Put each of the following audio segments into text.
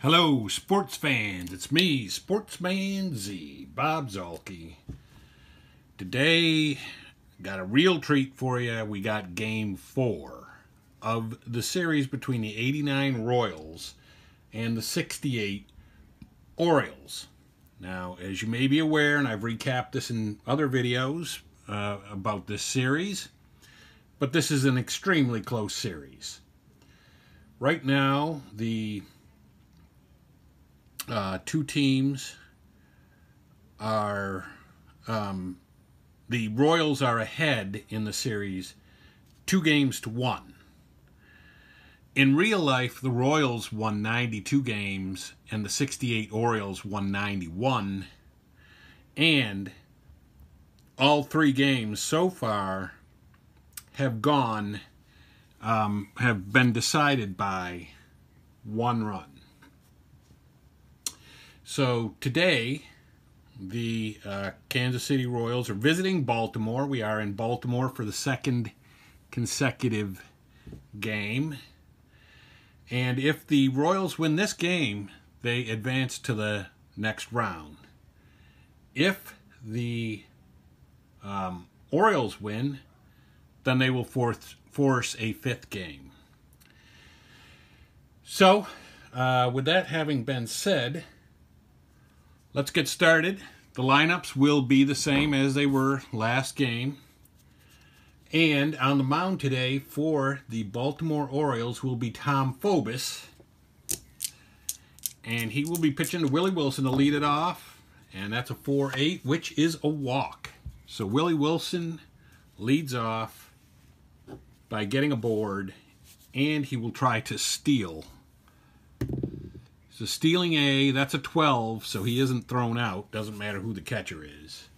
Hello, sports fans. It's me, Sportsman Z, Bob Zuhlke. Today, got a real treat for you. We got game four of the series between the 89 Royals and the 68 Orioles. Now, as you may be aware, and I've recapped this in other videos uh, about this series, but this is an extremely close series. Right now, the uh, two teams are um, the Royals are ahead in the series two games to one. In real life, the Royals won 92 games and the 68 Orioles won 91. And all three games so far have gone, um, have been decided by one run. So today, the uh, Kansas City Royals are visiting Baltimore. We are in Baltimore for the second consecutive game. And if the Royals win this game, they advance to the next round. If the um, Orioles win, then they will force, force a fifth game. So, uh, with that having been said, Let's get started. The lineups will be the same as they were last game. And on the mound today for the Baltimore Orioles will be Tom Phobos. And he will be pitching to Willie Wilson to lead it off. And that's a 4-8, which is a walk. So Willie Wilson leads off by getting aboard. And he will try to steal so stealing A, that's a 12, so he isn't thrown out. Doesn't matter who the catcher is.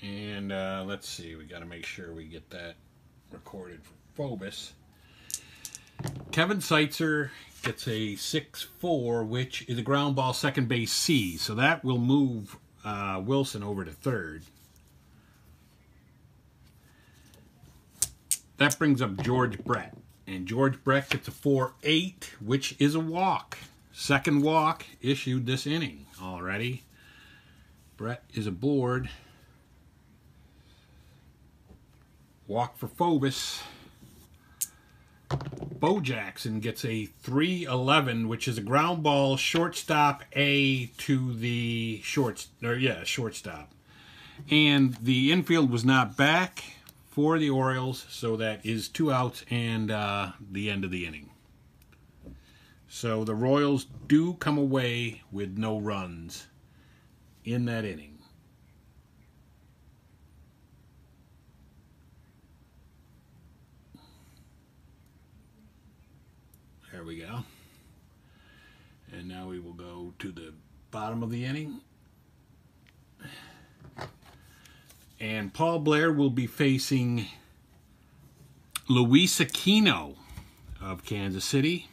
And uh, let's see, we got to make sure we get that recorded for Phobos. Kevin Seitzer gets a 6-4, which is a ground ball second base C. So that will move uh, Wilson over to third. That brings up George Brett. And George Brett gets a 4-8, which is a walk. Second walk issued this inning already. Brett is aboard. Walk for Phobos. Bo Jackson gets a 3-11, which is a ground ball shortstop A to the short, or yeah, shortstop. And the infield was not back for the Orioles, so that is two outs and uh, the end of the inning. So the Royals do come away with no runs in that inning. There we go. And now we will go to the bottom of the inning. And Paul Blair will be facing Luis Aquino of Kansas City.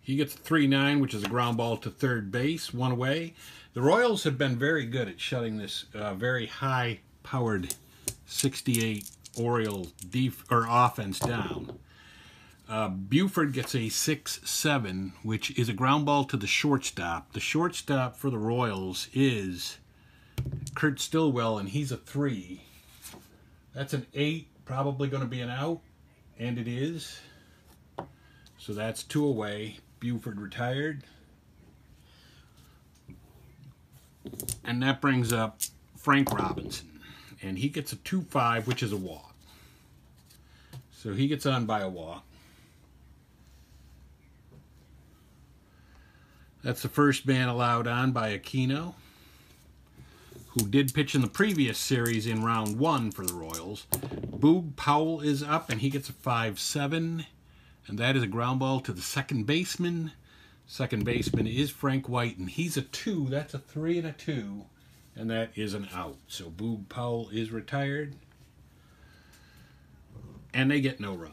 He gets a 3-9, which is a ground ball to third base, one away. The Royals have been very good at shutting this uh, very high-powered 68 Oriole def or offense down. Uh, Buford gets a 6-7, which is a ground ball to the shortstop. The shortstop for the Royals is Kurt Stillwell, and he's a 3. That's an 8, probably going to be an out, and it is. So that's two away. Buford retired. And that brings up Frank Robinson. And he gets a 2-5, which is a walk. So he gets on by a walk. That's the first man allowed on by Aquino, who did pitch in the previous series in round one for the Royals. Boog Powell is up, and he gets a 5-7, and that is a ground ball to the second baseman. Second baseman is Frank White, and he's a 2. That's a 3 and a 2, and that is an out. So Boog Powell is retired, and they get no run.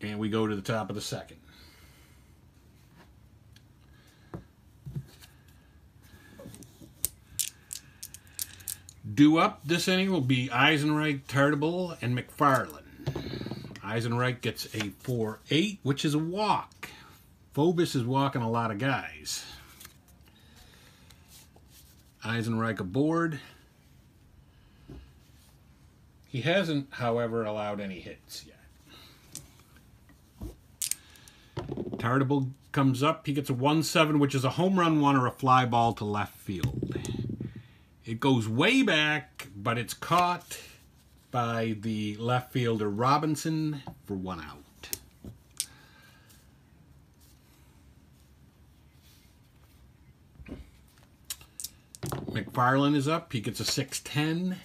and we go to the top of the second. Due up this inning will be Eisenreich, Tartabull, and McFarland. Eisenreich gets a 4-8, which is a walk. Phobus is walking a lot of guys. Eisenreich aboard. He hasn't, however, allowed any hits yet. Tartabull comes up. He gets a 1-7, which is a home run one or a fly ball to left field. It goes way back, but it's caught by the left fielder Robinson for one out. McFarland is up. He gets a 6-10.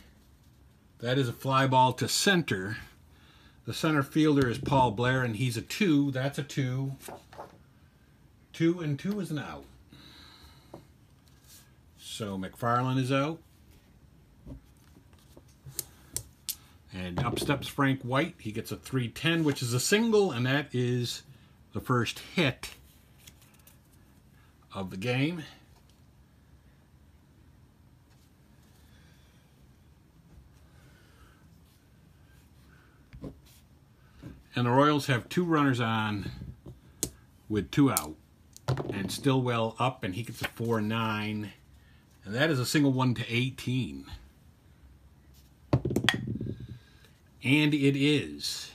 That is a fly ball to center. The center fielder is Paul Blair, and he's a 2. That's a 2. 2 and 2 is an out. So McFarland is out. And up steps Frank White. He gets a 310, which is a single, and that is the first hit of the game. And the Royals have two runners on with two out. And Stillwell up, and he gets a 4-9. And that is a single one to 18. And it is.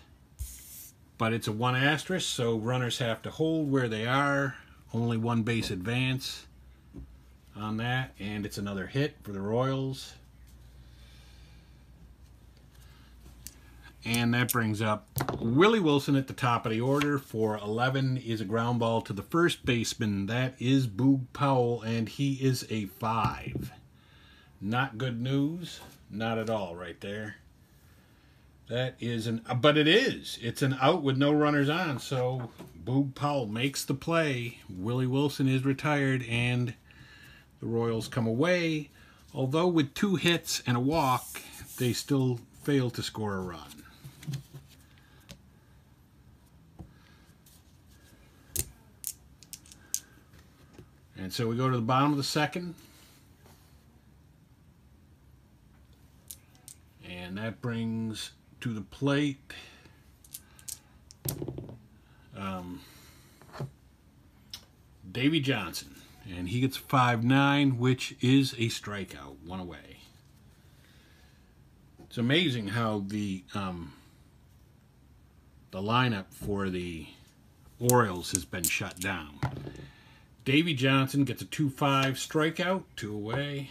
But it's a one asterisk, so runners have to hold where they are. Only one base advance on that. And it's another hit for the Royals. And that brings up Willie Wilson at the top of the order for 11 is a ground ball to the first baseman. That is Boog Powell, and he is a 5. Not good news. Not at all right there. That is an, but it is. It's an out with no runners on. So Boog Powell makes the play. Willie Wilson is retired, and the Royals come away. Although with two hits and a walk, they still fail to score a run. And so we go to the bottom of the second. And that brings to the plate um, Davey Johnson. And he gets 5-9, which is a strikeout, one away. It's amazing how the um, the lineup for the Orioles has been shut down. Davey Johnson gets a 2-5 strikeout, two away.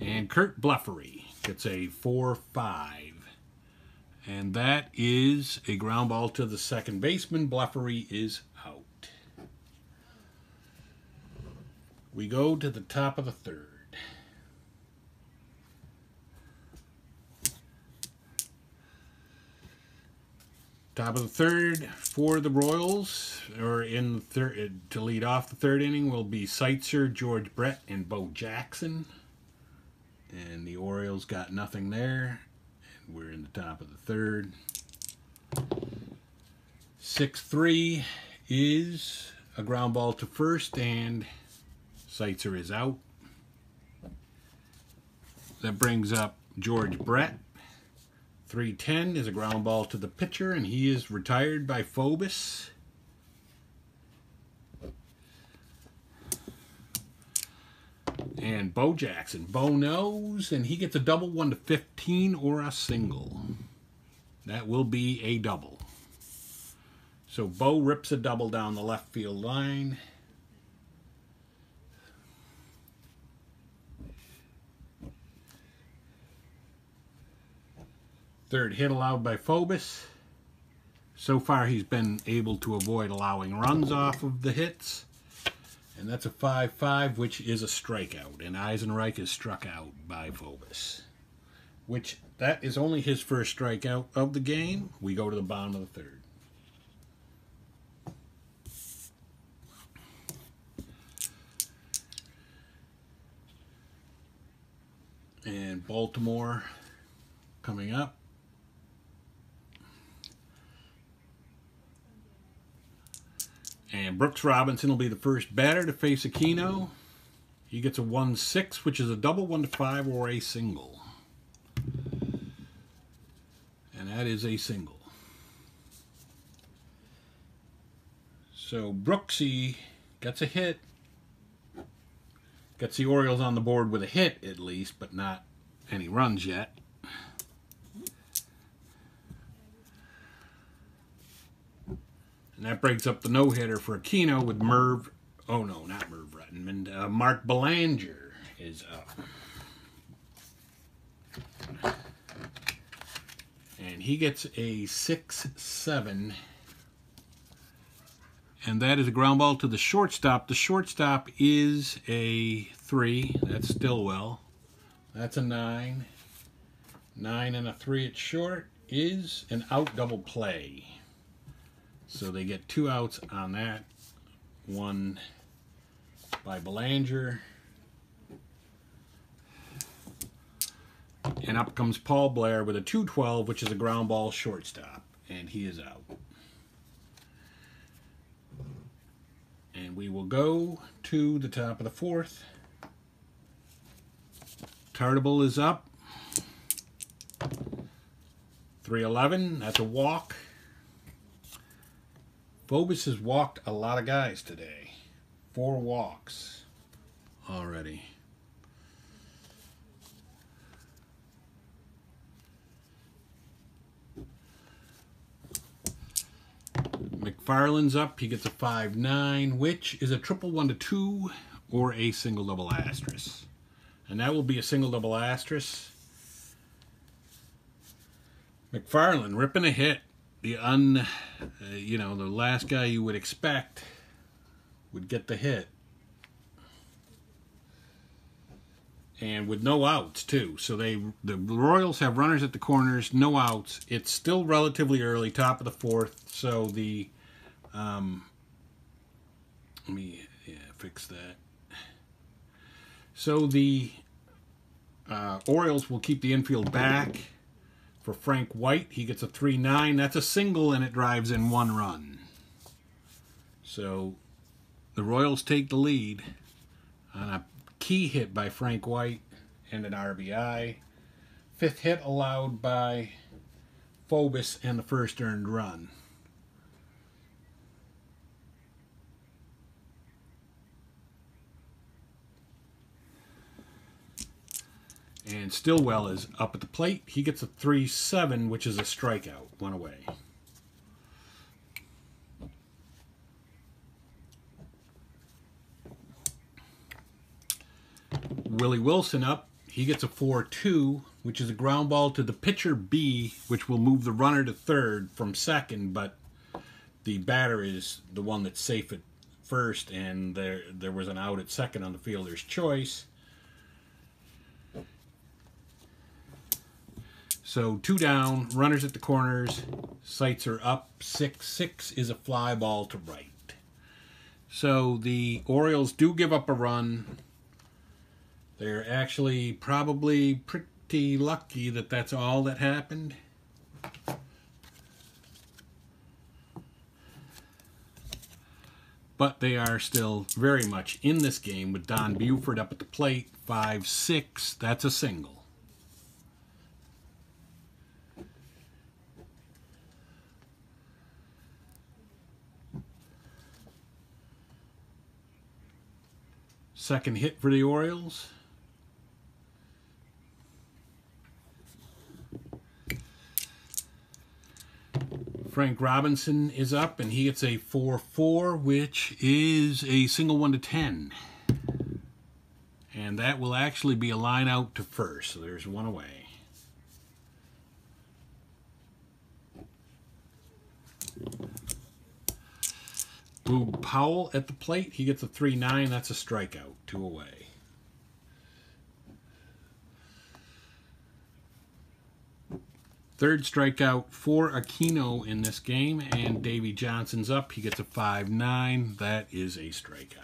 And Curt Blefary gets a 4-5. And that is a ground ball to the second baseman. Blefary is out. We go to the top of the third. Top of the third for the Royals, or in the third uh, to lead off the third inning will be Seitzer, George Brett, and Bo Jackson. And the Orioles got nothing there. And we're in the top of the third. 6-3 is a ground ball to first and Seitzer is out. That brings up George Brett. 310 is a ground ball to the pitcher, and he is retired by Phobos. And Bo Jackson. Bo knows, and he gets a double 1 to 15 or a single. That will be a double. So Bo rips a double down the left field line. Third hit allowed by Phobos. So far he's been able to avoid allowing runs off of the hits. And that's a 5-5, which is a strikeout. And Eisenreich is struck out by Phobos. Which, that is only his first strikeout of the game. We go to the bottom of the third. And Baltimore coming up. And Brooks Robinson will be the first batter to face Aquino. He gets a 1-6, which is a double 1 to 5 or a single. And that is a single. So Brooksy gets a hit. Gets the Orioles on the board with a hit at least, but not any runs yet. And that breaks up the no-hitter for Aquino with Merv. Oh no, not Merv Rettenmund. Uh, Mark Belanger is up. And he gets a 6-7. And that is a ground ball to the shortstop. The shortstop is a 3. That's Stillwell. That's a 9. 9 and a 3 at short is an out double play. So they get two outs on that. One by Belanger. And up comes Paul Blair with a 212, which is a ground ball shortstop. And he is out. And we will go to the top of the fourth. Tartabull is up. 311, that's a walk. Phobos has walked a lot of guys today. Four walks already. McFarland's up. He gets a 5-9, which is a triple one to two or a single double asterisk. And that will be a single double asterisk. McFarland ripping a hit the un, uh, you know, the last guy you would expect would get the hit. And with no outs too, so they the Royals have runners at the corners, no outs. It's still relatively early, top of the fourth, so the um, let me yeah fix that. So the uh, Orioles will keep the infield back for Frank White. He gets a 3-9. That's a single, and it drives in one run. So the Royals take the lead on a key hit by Frank White and an RBI. Fifth hit allowed by Phobos and the first earned run. And Stillwell is up at the plate. He gets a 3-7, which is a strikeout. One away. Willie Wilson up. He gets a 4-2, which is a ground ball to the pitcher B, which will move the runner to third from second, but the batter is the one that's safe at first, and there there was an out at second on the fielder's choice. So two down, runners at the corners, Seitzer up. Six six is a fly ball to right. So the Orioles do give up a run. They're actually probably pretty lucky that that's all that happened. But they are still very much in this game with Don Buford up at the plate. 5 6. That's a single. Second hit for the Orioles. Frank Robinson is up and he gets a 4-4, which is a single 1 to 10. And that will actually be a line out to first, so there's one away. Boog Powell at the plate. He gets a 3-9. That's a strikeout. Two away. Third strikeout for Aquino in this game. And Davey Johnson's up. He gets a 5-9. That is a strikeout.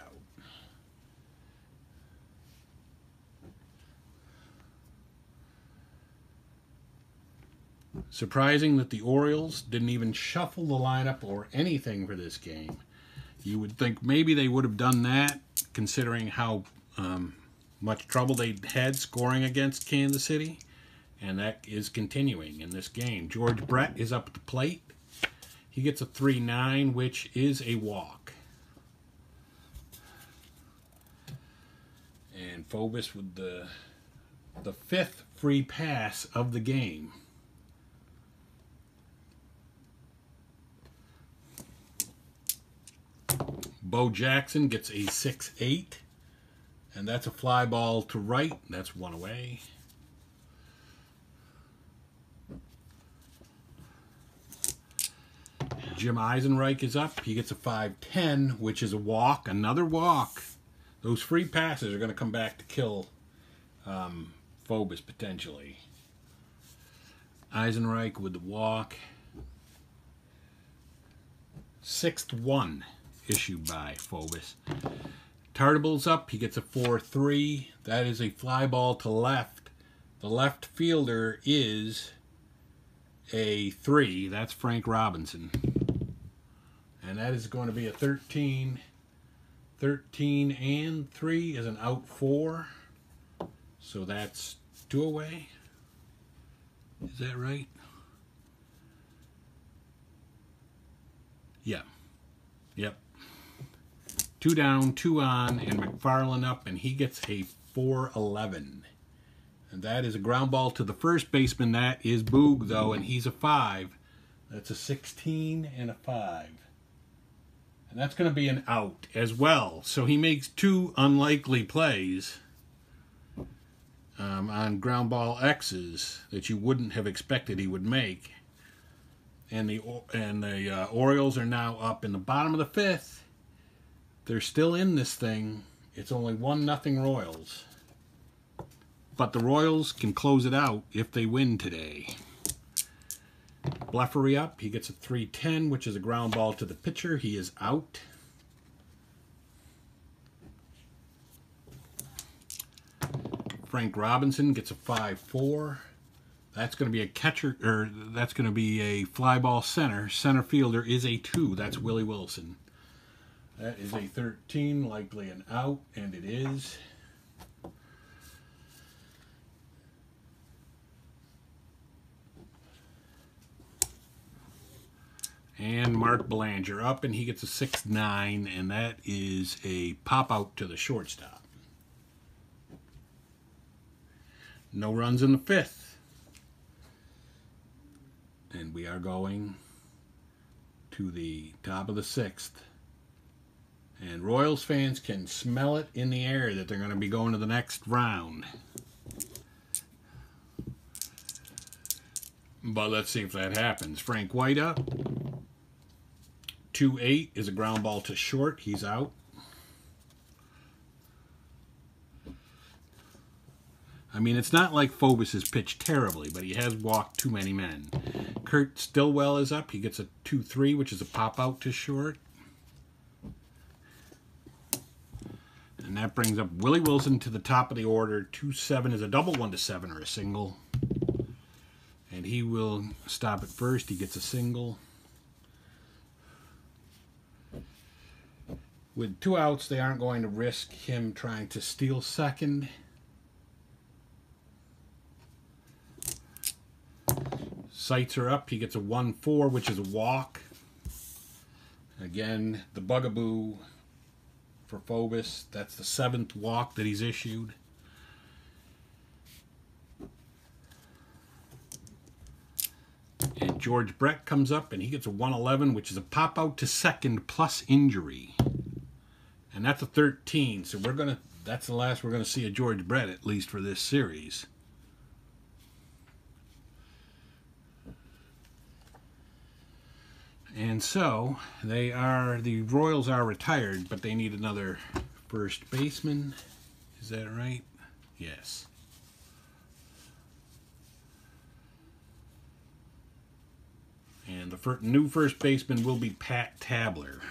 Surprising that the Orioles didn't even shuffle the lineup or anything for this game. You would think maybe they would have done that, considering how um, much trouble they had scoring against Kansas City. And that is continuing in this game. George Brett is up at the plate. He gets a 3 9, which is a walk. And Phobos with the the fifth free pass of the game. Bo Jackson gets a 6 8. And that's a fly ball to right. That's one away. Jim Eisenreich is up. He gets a 5-10, which is a walk. Another walk. Those free passes are going to come back to kill um, Phobos potentially. Eisenreich with the walk. Sixth one issued by Phobos. Tartabull's up. He gets a 4-3. That is a fly ball to left. The left fielder is a 3. That's Frank Robinson. And that is going to be a 13. 13 and 3 is an out 4. So that's two away. Is that right? Yeah. Yep. Two down, two on, and McFarland up, and he gets a 4-11. And that is a ground ball to the first baseman. That is Boog, though, and he's a 5. That's a 16 and a 5. And that's going to be an out as well. So he makes two unlikely plays um, on ground ball X's that you wouldn't have expected he would make. And the and the uh, Orioles are now up in the bottom of the fifth they're still in this thing. It's only one nothing Royals. But the Royals can close it out if they win today. Blefary up. He gets a 310, which is a ground ball to the pitcher. He is out. Frank Robinson gets a 5-4. That's going to be a catcher, or that's going to be a fly ball center. Center fielder is a 2. That's Willie Wilson. That is a 13, likely an out, and it is. And Mark Belanger up, and he gets a 6-9, and that is a pop out to the shortstop. No runs in the fifth. And we are going to the top of the sixth. And Royals fans can smell it in the air that they're going to be going to the next round. But let's see if that happens. Frank White up. 2-8 is a ground ball to short. He's out. I mean, it's not like Phobos has pitched terribly, but he has walked too many men. Kurt Stillwell is up. He gets a 2-3, which is a pop-out to short. And that brings up Willie Wilson to the top of the order. 2-7 is a double 1 to 7 or a single. And he will stop at first. He gets a single. With two outs, they aren't going to risk him trying to steal second. Seitzer up. He gets a 1-4, which is a walk. Again, the bugaboo for Phobos. That's the seventh walk that he's issued. And George Brett comes up and he gets a 111, which is a pop out to second plus injury. And that's a 13. So we're going to, that's the last we're going to see of George Brett, at least for this series. And so they are the Royals are retired, but they need another first baseman. Is that right? Yes. And the first, new first baseman will be Pat Tabler.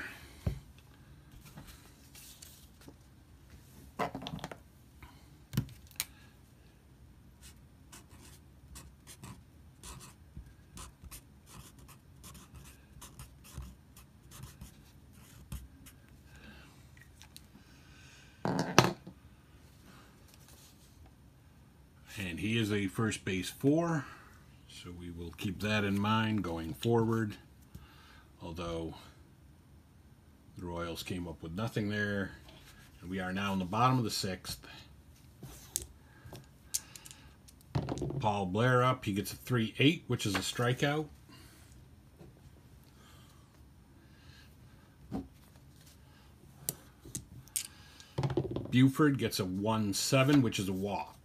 And he is a first base four, so we will keep that in mind going forward. Although the Royals came up with nothing there. And we are now in the bottom of the sixth. Paul Blair up. He gets a 3 8, which is a strikeout. Buford gets a 1 7, which is a walk.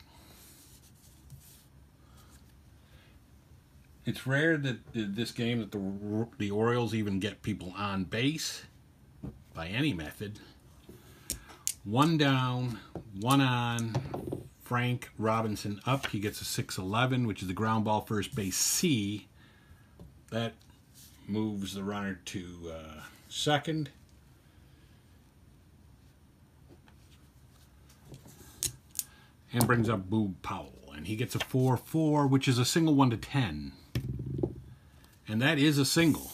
It's rare that this game that the the Orioles even get people on base by any method. One down, one on. Frank Robinson up. He gets a 6-11, which is the ground ball first base C. That moves the runner to uh, second. And brings up Boog Powell. And he gets a 4-4, which is a single 1 to 10. And that is a single.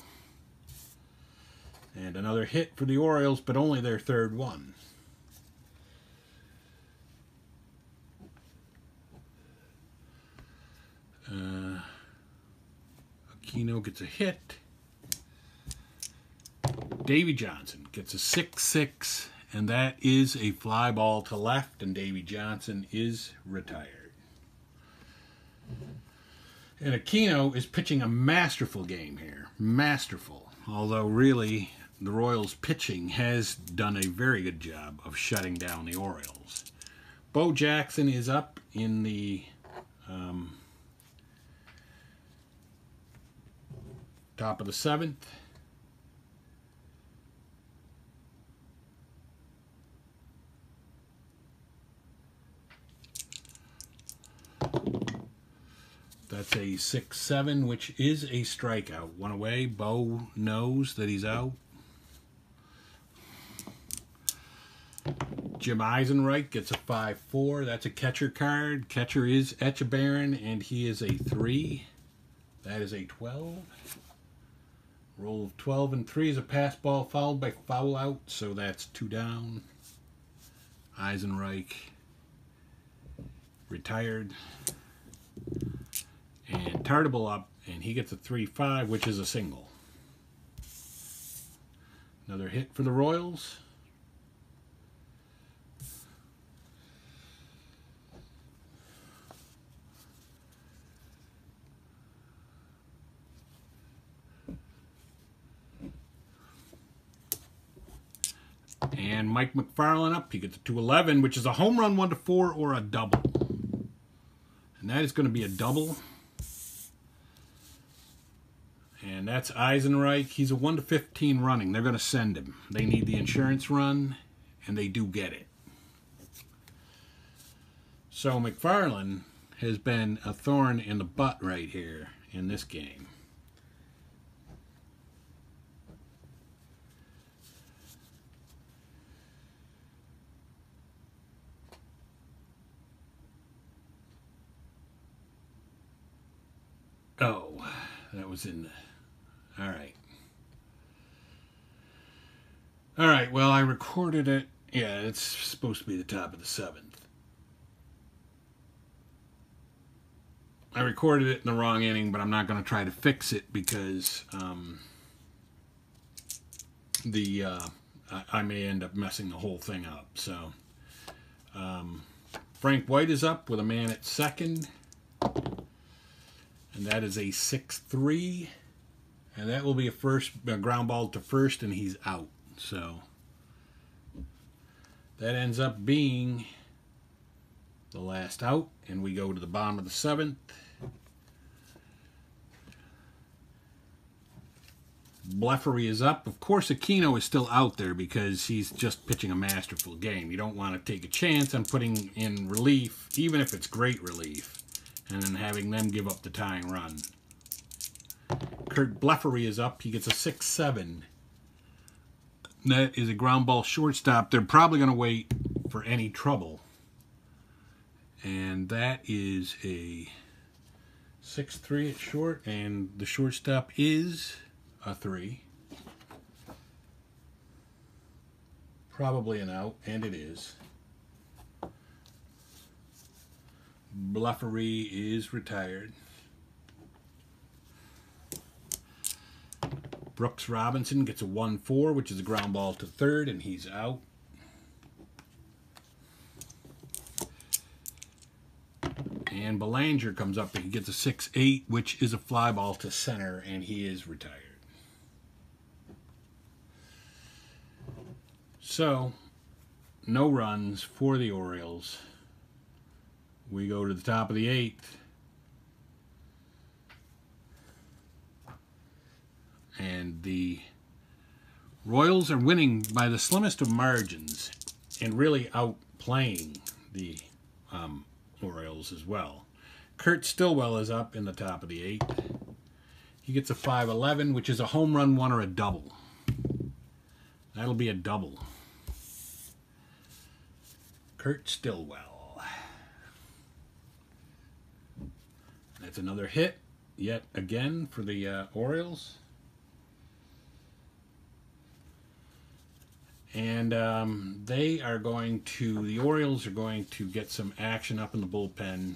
And another hit for the Orioles, but only their third one. Uh, Aquino gets a hit. Davey Johnson gets a 6-6, and that is a fly ball to left, and Davey Johnson is retired. And Aquino is pitching a masterful game here. Masterful. Although, really, the Royals' pitching has done a very good job of shutting down the Orioles. Bo Jackson is up in the um, top of the seventh. That's a 6-7, which is a strikeout. One away. Bo knows that he's out. Jim Eisenreich gets a 5-4. That's a catcher card. Catcher is Etchebarren, and he is a 3. That is a 12. Roll of 12 and 3 is a pass ball followed by foul out, so that's two down. Eisenreich retired. And Tartabull up, and he gets a 3-5, which is a single. Another hit for the Royals. And Mike McFarland up. He gets a 211, which is a home run 1 to 4 or a double. And that is going to be a double. And that's Eisenreich. He's a 1 to 15 running. They're going to send him. They need the insurance run, and they do get it. So McFarland has been a thorn in the butt right here in this game. Oh, that was in the. All right. All right, well, I recorded it. Yeah, it's supposed to be the top of the seventh. I recorded it in the wrong inning, but I'm not going to try to fix it because um, the uh, I, I, may end up messing the whole thing up. So um, Frank White is up with a man at second. And that is a 6-3. And that will be a first a ground ball to first, and he's out. So that ends up being the last out. And we go to the bottom of the seventh. Blefary is up. Of course, Aquino is still out there because he's just pitching a masterful game. You don't want to take a chance on putting in relief, even if it's great relief and then having them give up the tying run. Curt Blefary is up. He gets a 6-7. That is a ground ball shortstop. They're probably going to wait for any trouble. And that is a 6-3 at short. And the shortstop is a 3. Probably an out, and it is. Blefary is retired. Brooks Robinson gets a 1-4, which is a ground ball to third, and he's out. And Belanger comes up and he gets a 6-8, which is a fly ball to center, and he is retired. So, no runs for the Orioles. We go to the top of the eighth. And the Royals are winning by the slimmest of margins and really outplaying the um, Orioles as well. Kurt Stillwell is up in the top of the eighth. He gets a 5-11, which is a home run one or a double. That'll be a double. Kurt Stillwell. That's another hit, yet again, for the uh, Orioles. And um, they are going to, the Orioles are going to get some action up in the bullpen.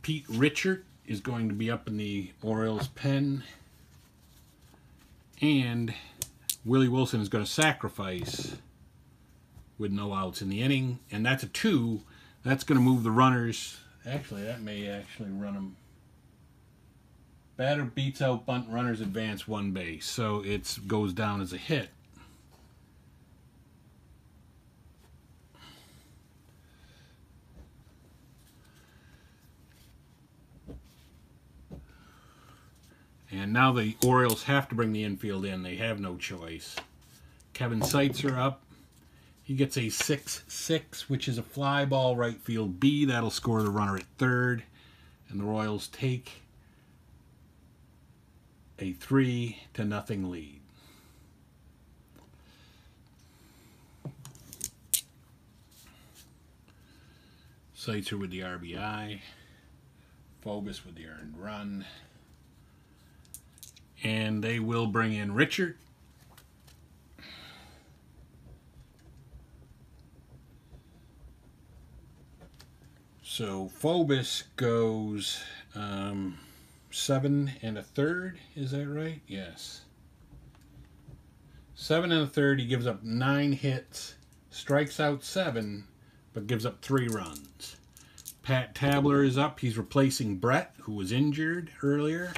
Pete Richert is going to be up in the Orioles pen. And Willie Wilson is going to sacrifice with no outs in the inning. And that's a two. That's going to move the runners. Actually, that may actually run them Batter beats out bunt runners advance one base, so it goes down as a hit. And now the Orioles have to bring the infield in. They have no choice. Kevin Seitzer up. He gets a 6-6, which is a fly ball right field B. That'll score the runner at third. And the Royals take a three to nothing lead. Seitzer with the RBI, Phobos with the earned run, and they will bring in Richert. So Phobos goes um, seven and a third. Is that right? Yes. Seven and a third. He gives up nine hits, strikes out seven, but gives up three runs. Pat Tabler is up. He's replacing Brett, who was injured earlier.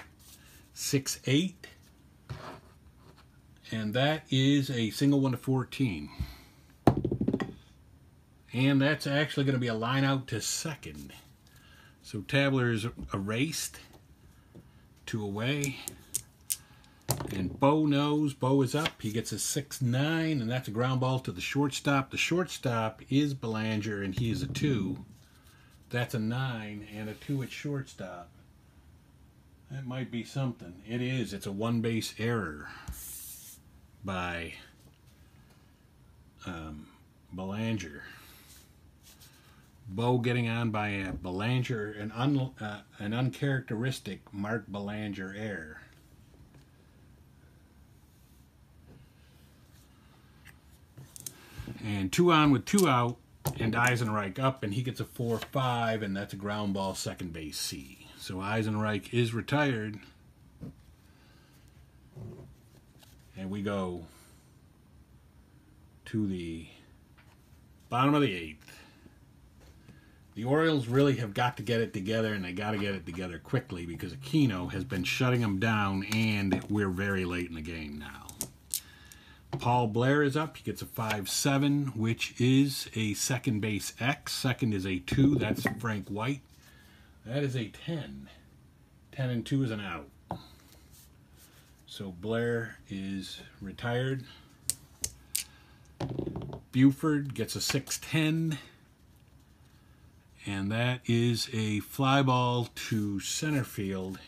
Six eight, And that is a single one to 14. And that's actually going to be a line out to second. So Tabler is erased two away. And Bo knows. Bo is up. He gets a 6-9, and that's a ground ball to the shortstop. The shortstop is Belanger, and he is a 2. That's a 9 and a 2 at shortstop. That might be something. It is. It's a one-base error by um, Belanger. Bo getting on by a Belanger, an, un, uh, an uncharacteristic Mark Belanger error. And two on with two out, and Eisenreich up, and he gets a 4-5, and that's a ground ball second base C. So Eisenreich is retired. And we go to the bottom of the eighth the Orioles really have got to get it together, and they got to get it together quickly because Aquino has been shutting them down, and we're very late in the game now. Paul Blair is up. He gets a 5-7, which is a second base X. Second is a 2. That's Frank White. That is a 10. 10 and 2 is an out. So Blair is retired. Buford gets a 6-10 and that is a fly ball to center field,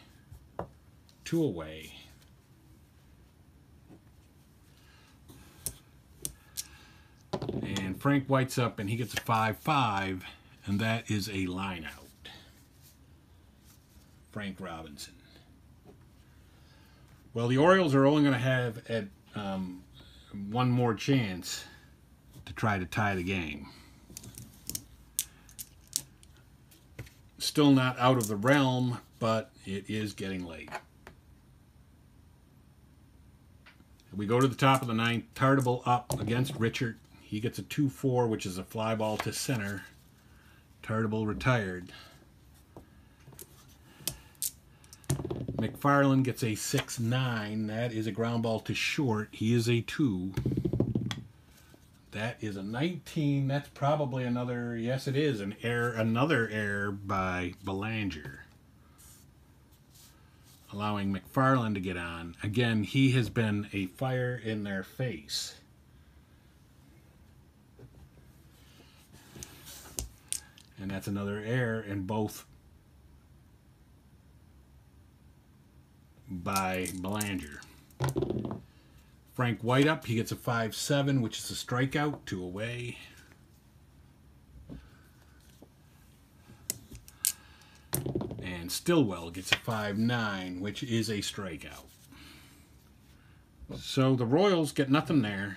two away. And Frank White's up and he gets a 5-5, and that is a line out. Frank Robinson. Well, the Orioles are only going to have at um, one more chance to try to tie the game. Still not out of the realm, but it is getting late. We go to the top of the ninth. Tartabull up against Richert. He gets a 2-4, which is a fly ball to center. Tartabull retired. Macfarlane gets a 6-9. That is a ground ball to short. He is a 2. That is a 19. That's probably another, yes it is, an error, another error by Belanger. Allowing Macfarlane to get on. Again, he has been a fire in their face. And that's another error in both by Belanger. Frank White up, he gets a 5-7, which is a strikeout, two away. And Stillwell gets a 5-9, which is a strikeout. So the Royals get nothing there.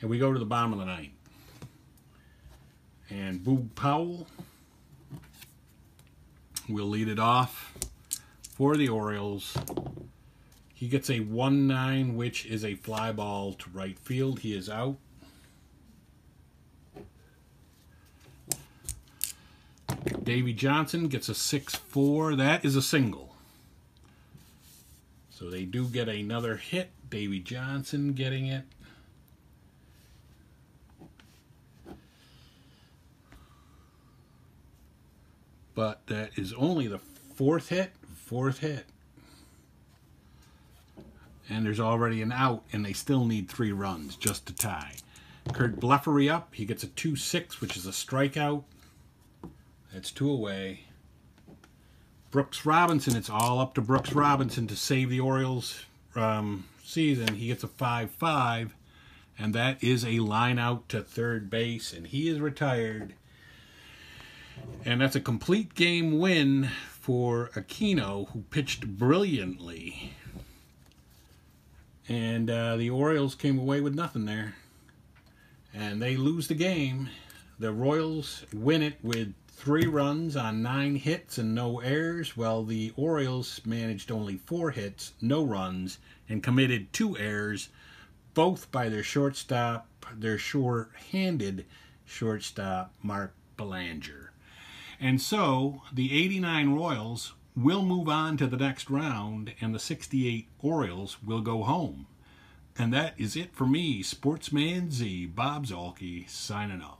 And we go to the bottom of the ninth. And Boog Powell will lead it off for the Orioles. He gets a 1-9, which is a fly ball to right field. He is out. Davey Johnson gets a 6-4. That is a single. So they do get another hit. Davey Johnson getting it. But that is only the fourth hit, fourth hit. And there's already an out, and they still need three runs just to tie. Curt Blefary up. He gets a 2-6, which is a strikeout. That's two away. Brooks Robinson, it's all up to Brooks Robinson to save the Orioles um, season. He gets a 5-5, and that is a line out to third base, and he is retired. And that's a complete game win for Aquino, who pitched brilliantly. And uh, the Orioles came away with nothing there. And they lose the game. The Royals win it with three runs on nine hits and no errors, while the Orioles managed only four hits, no runs, and committed two errors, both by their shortstop, their short-handed shortstop, Mark Belanger. And so the 89 Royals will move on to the next round, and the 68 Orioles will go home. And that is it for me, Sportsman Z, Bob Zuhlke, signing off.